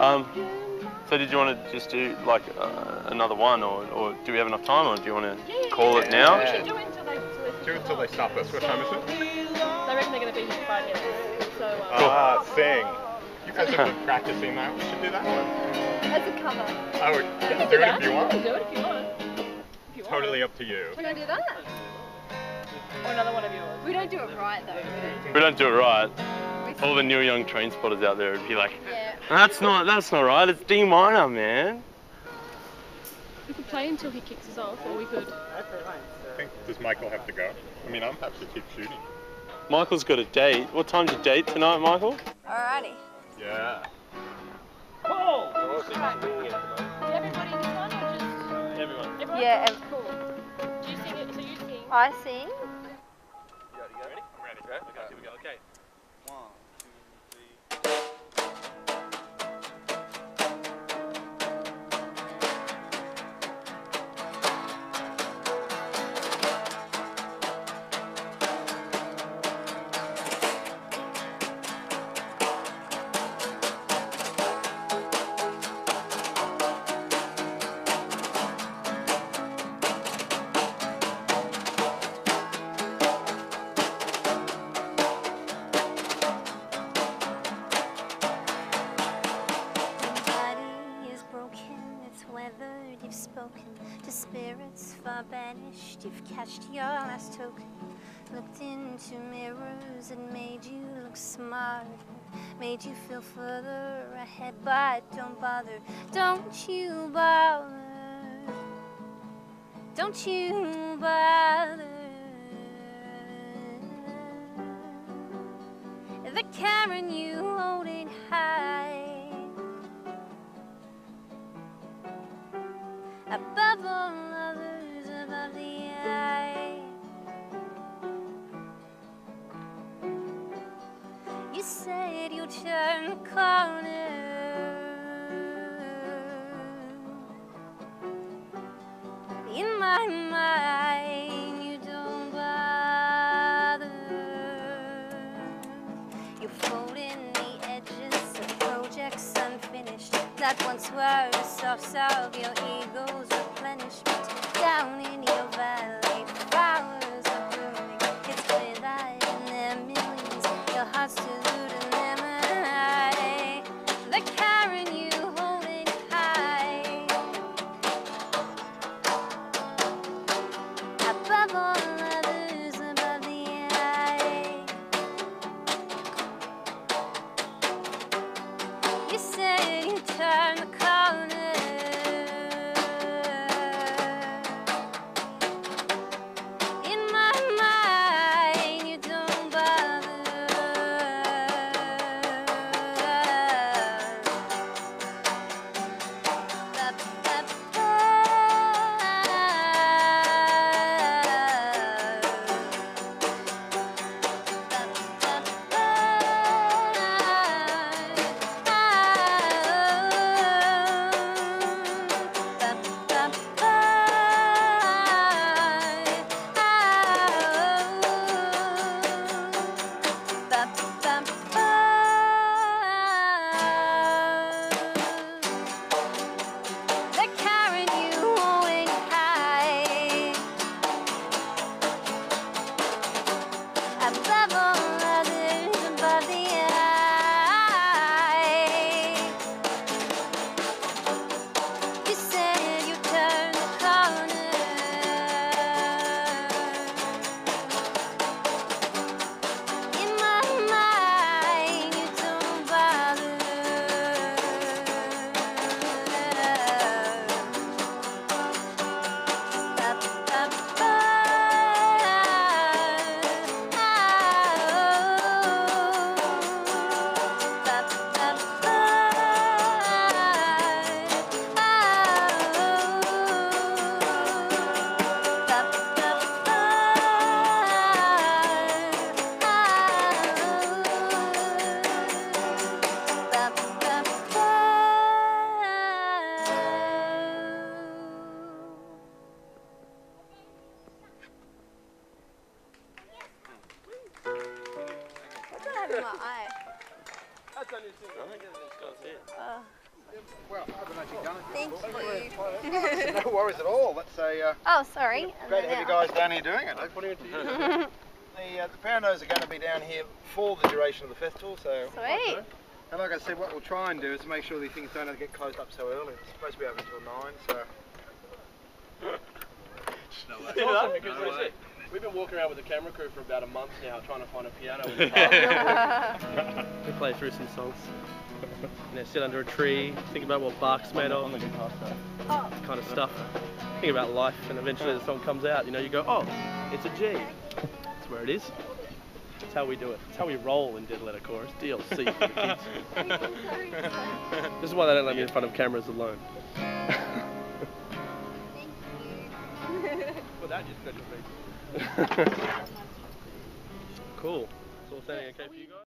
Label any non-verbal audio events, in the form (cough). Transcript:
Um, so did you want to just do like uh, another one, or, or do we have enough time, or do you want to call it now? We should do it until they, they Do it until they stop us. What time is it? They reckon they're going to be here five minutes. So, um, Ah, sing. You guys have been practicing that. We should do that one. as a cover. Oh, We yeah, do it if you want. do it if you want. If you want. Totally up to you. We're going to do that. Or another one of yours. We don't do it right though. We don't do it right. All the new young train spotters out there would be like, Yeah. that's not that's not right. It's D minor, man. We could play until he kicks us off, or we could. I think, does Michael have to go? I mean, I'm happy to keep shooting. Michael's got a date. What time's your date tonight, Michael? Alrighty. Yeah. Is everybody in this one, or just Everyone. everyone? Yeah, ev- Cool. Do you sing it? So you sing. I sing. Body to spirits far banished, you've cashed your last token. Looked into mirrors and made you look smarter, made you feel further ahead, but don't bother, don't you bother, don't you bother. The Karen you hold it high. Above the eye. You said you'd turn the corner. In my mind, you don't bother. You fold in the edges of projects unfinished that once were the source of your ego's Down in your valley, my eye. I think it's got it. Uh, Well, I haven't actually done it. thank you. No worries at all. That's a uh, Oh, sorry. And great to have you guys down here doing it. (laughs) The, uh, the Poundos are going to be down here for the duration of the festival, so. Sweet. And like I said, what we'll try and do is make sure these things don't get closed up so early. It's supposed to be open until 9, so. It's awesome because as I said, we've been walking around with the camera crew for about a month now trying to find a piano in the park. we play through some songs. You know, sit under a tree, think about what bark's made of, kind of stuff. Think about life, and eventually the song comes out. You know, you go, oh, it's a G. That's where it is. That's how we do it. That's how we roll in Dead Letter Chorus. DLC for the kids. This is why they don't let me in front of cameras alone. Thank you. Well, that just special (laughs) cool. Okay for you guys?